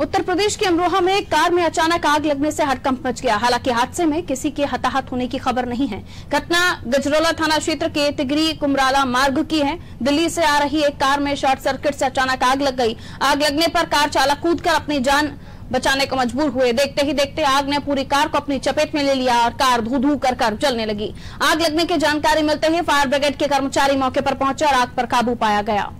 उत्तर प्रदेश के अमरोहा में एक कार में अचानक आग लगने से हड़कंप मच गया। हालाँकि हादसे में किसी के हताहत होने की खबर नहीं है। घटना गजरोला थाना क्षेत्र के तिगरी कुमराला मार्ग की है। दिल्ली से आ रही एक कार में शॉर्ट सर्किट से अचानक आग लग गई। आग लगने पर कार चालक कूदकर अपनी जान बचाने को मजबूर हुए। देखते ही देखते आग ने पूरी कार को अपनी चपेट में ले लिया और कार धू धू कर कर जलने लगी। आग लगने की जानकारी मिलते ही फायर ब्रिगेड के कर्मचारी मौके पर पहुँचे और आग पर काबू पाया गया।